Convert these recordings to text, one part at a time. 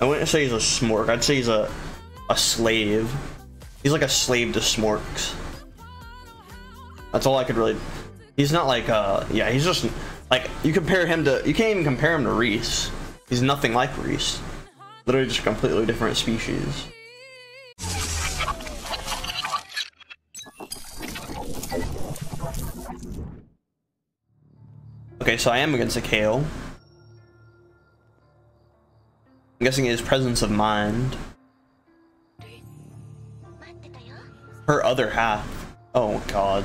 I wouldn't say he's a smork. I'd say he's a a slave. He's like a slave to smorks. That's all I could really. He's not like uh yeah. He's just like you compare him to you can't even compare him to Reese. He's nothing like Reese. Literally just completely different species. Okay, so I am against a Kayle. Guessing his presence of mind. Her other half. Oh god.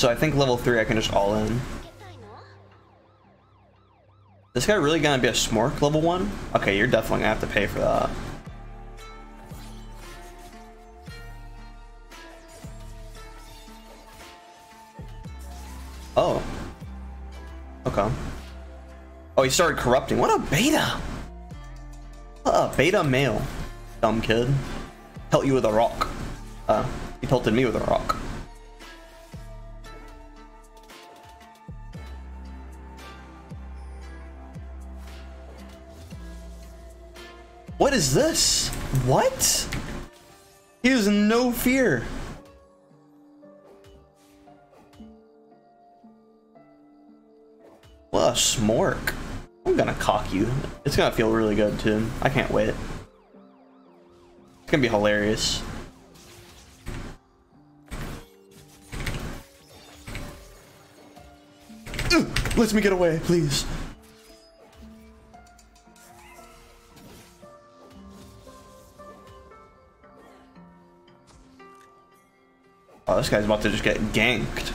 So I think level 3 I can just all in. This guy really gonna be a Smork level 1? Okay, you're definitely gonna have to pay for that. Oh. Okay. Oh, he started corrupting. What a beta! What a beta male. Dumb kid. Pelt you with a rock. Uh, he pelted me with a rock. What is this? What? He has no fear. What a smork. I'm gonna cock you. It's gonna feel really good too. I can't wait. It's gonna be hilarious. Ugh, let me get away, please. This guy's about to just get ganked.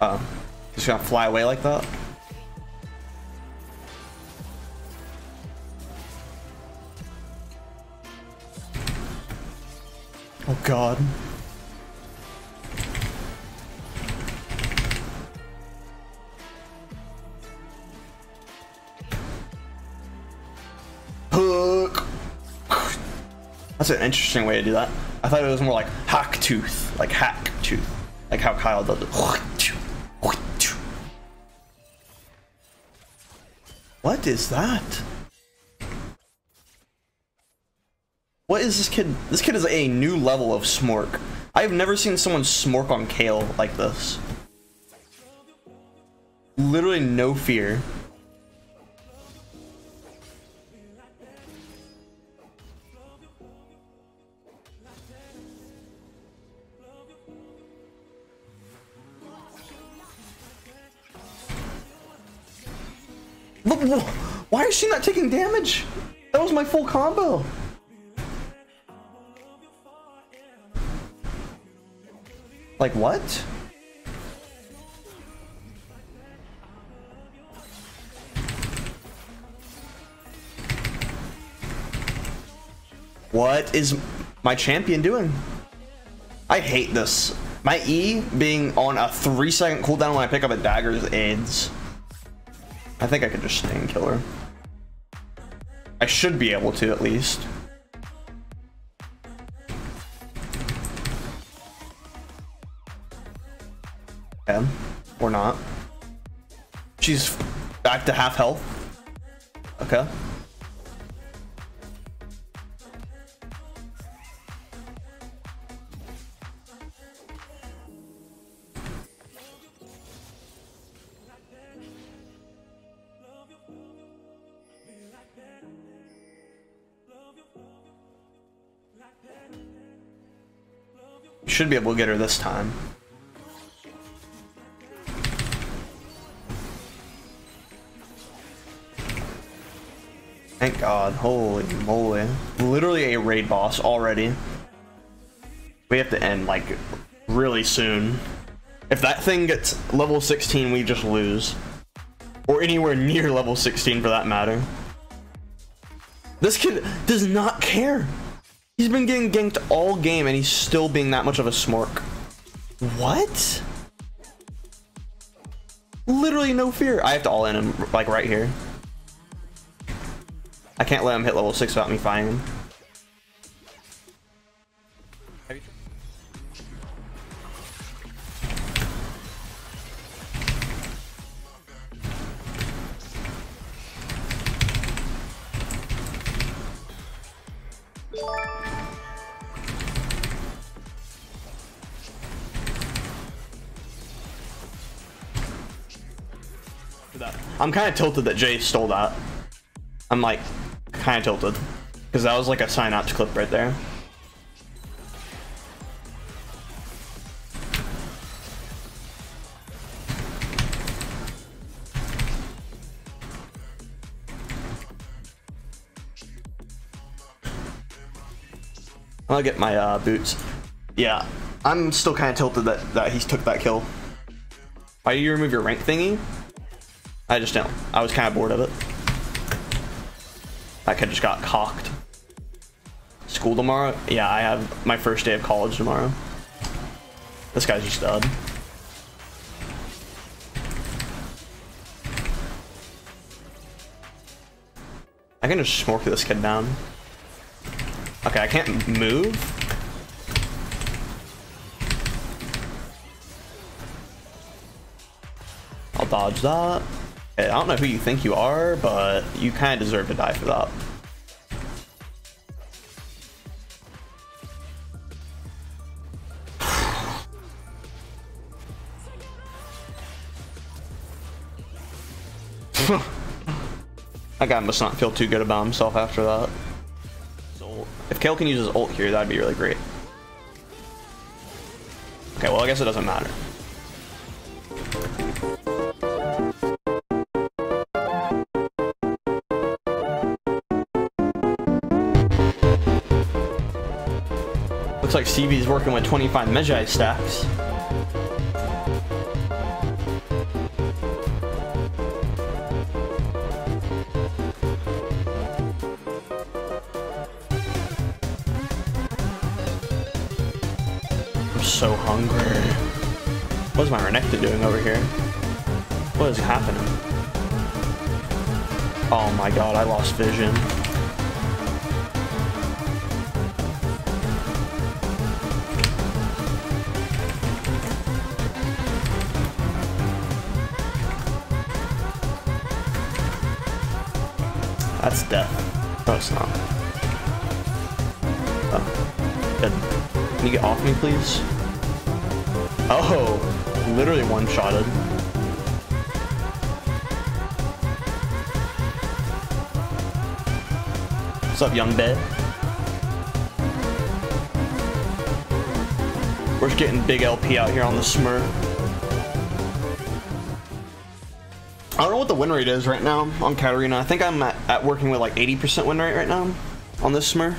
Oh, just gonna fly away like that? Oh god. That's an interesting way to do that. I thought it was more like hack tooth, like hack tooth, like how Kyle does it. What is that? What is this kid? This kid is a new level of smork. I have never seen someone smork on Kayle like this. Literally no fear. Why is she not taking damage? That was my full combo. Like what? What is my champion doing? I hate this. My E being on a three second cooldown when I pick up a dagger is AIDS. I think I could just stay and kill her. I should be able to at least. Or not. She's back to half health. Okay. Should be able to get her this time. Thank God. Holy moly. Literally a raid boss already. We have to end like really soon. If that thing gets level 16, we just lose. Or anywhere near level 16 for that matter. This kid does not care. He's been getting ganked all game and he's still being that much of a smork. What? Literally no fear. I have to all in him like right here. I can't let him hit level 6 without me finding him. I'm kind of tilted that Jay stole that. I'm like kind of tilted because that was like a sign out clip right there. I'll get my uh, boots. Yeah, I'm still kind of tilted that, that he took that kill. Why do you remove your rank thingy? I just don't. I was kind of bored of it. Kid just got cocked. School tomorrow? Yeah, I have my first day of college tomorrow. This guy's just dud. I can just smoke this kid down. Okay, I can't move. I'll dodge that. I don't know who you think you are, but you kind of deserve to die for that. that guy must not feel too good about himself after that. If Kayle can use his ult here, that'd be really great. Okay, well, I guess it doesn't matter. Looks like CV's working with 25 Mejai stacks. I'm so hungry. What is my Renekton doing over here? What is happening? Oh my god, I lost vision. That's death. No, it's not. Oh. Can you get off me, please? Oh, literally one-shotted. What's up, young bed? We're just getting big LP out here on the Smurf. I don't know what the win rate is right now on Katarina. I think I'm at, at working with like 80% win rate right now on this Smurf.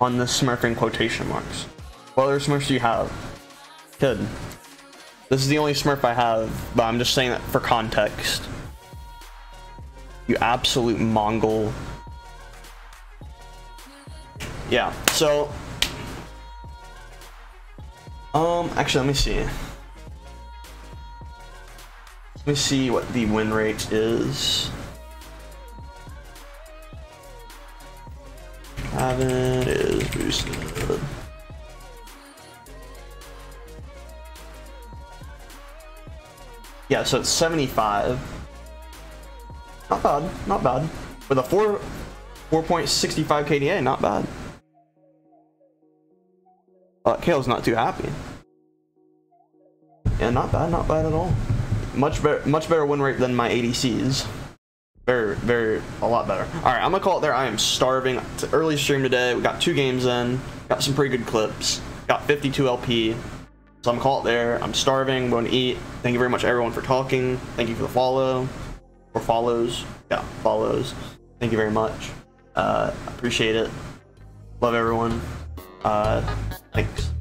On the Smurf in quotation marks. What other Smurfs do you have? Good. This is the only Smurf I have, but I'm just saying that for context. You absolute Mongol. Yeah, so... Um, actually, let me see. Let me see what the win rate is. Tavin is boosted. Yeah, so it's 75. Not bad, not bad. With a 4 4.65 KDA, not bad. Uh, Kayle's not too happy. Yeah, not bad, not bad at all. Much better, much better win rate than my ADCs. Very, very, a lot better. All right, I'm gonna call it there. I am starving. It's an early stream today. We got two games in. Got some pretty good clips. Got 52 LP. So I'm call it there. I'm starving. I'm going to eat. Thank you very much, everyone, for talking. Thank you for the follow or follows. Yeah, follows. Thank you very much. Uh, appreciate it. Love everyone. Uh, thanks.